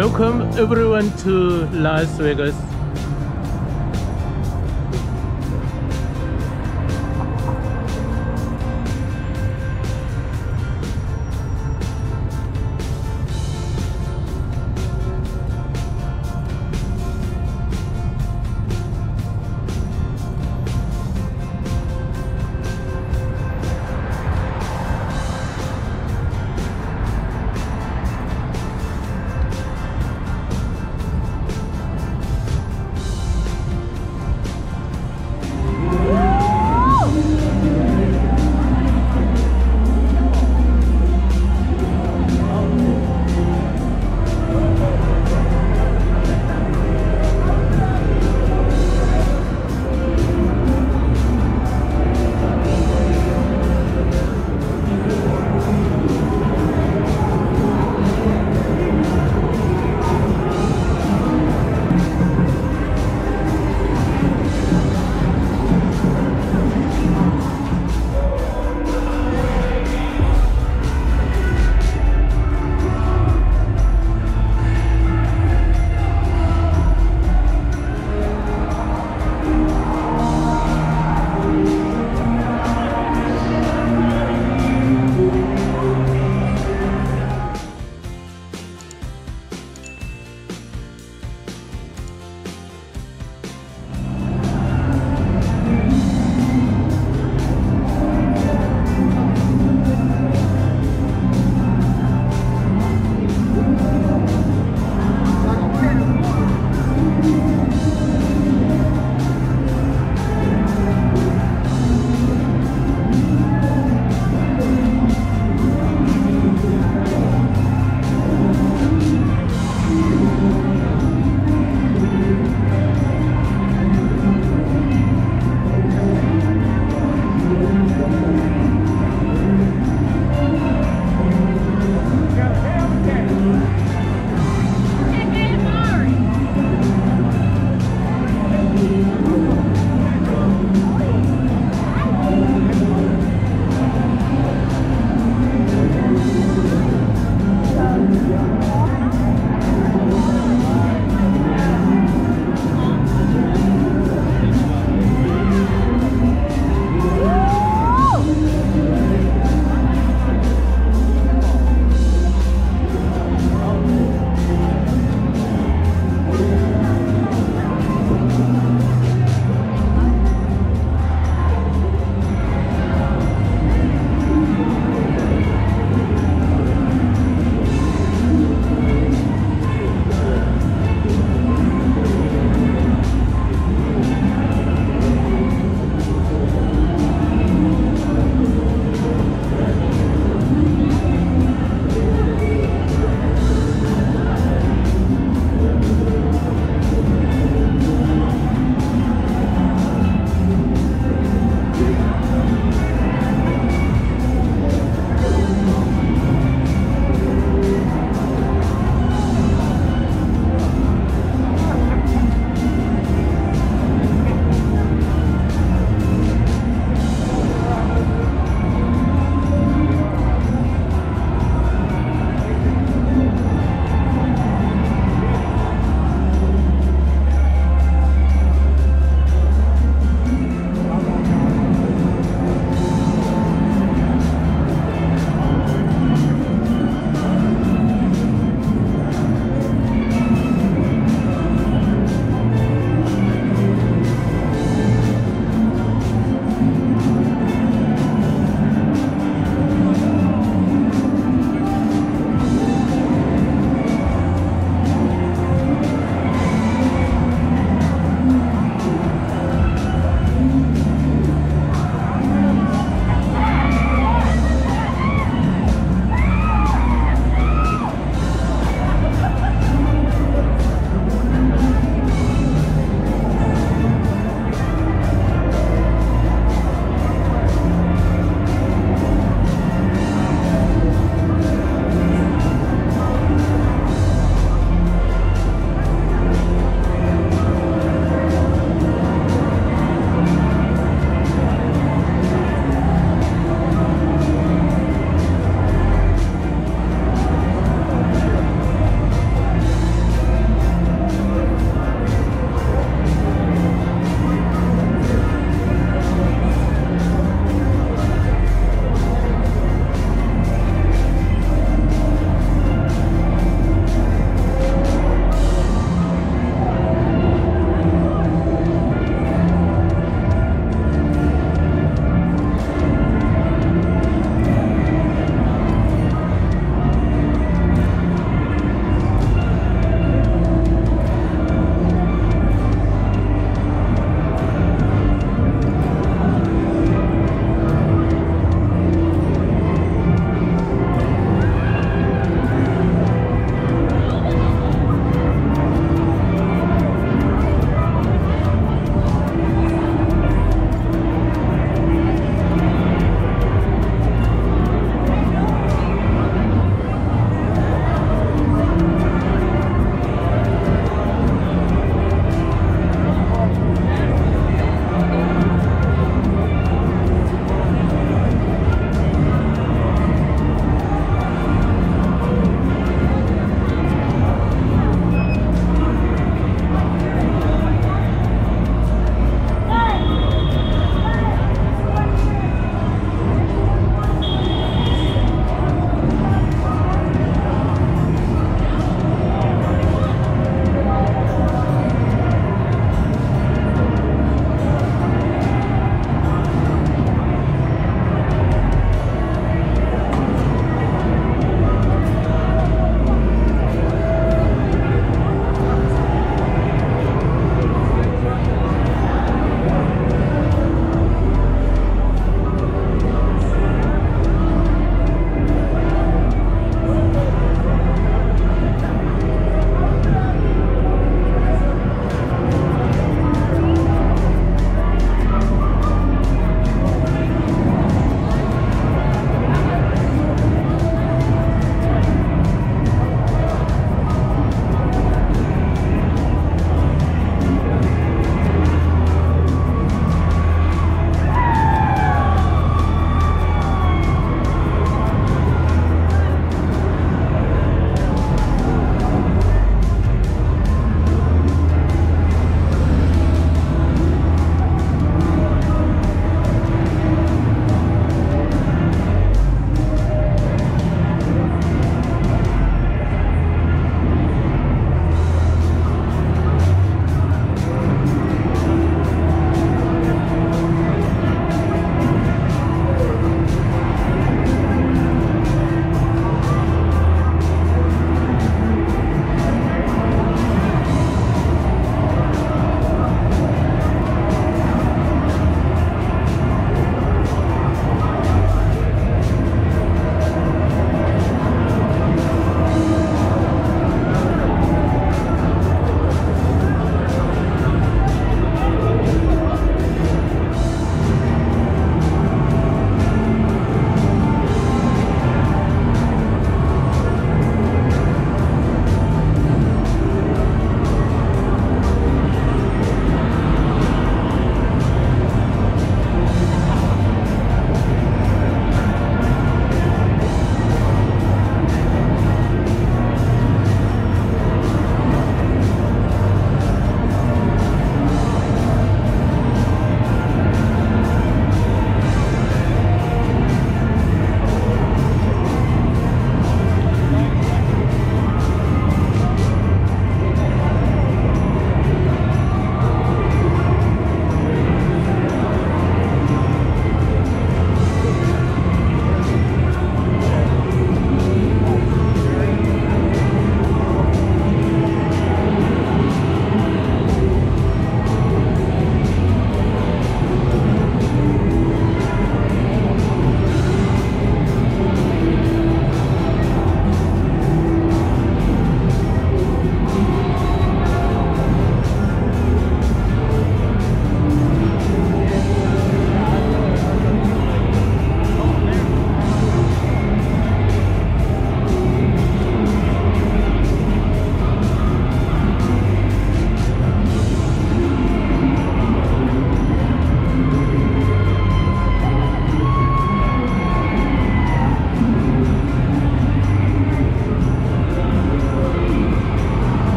Welcome everyone to Las Vegas.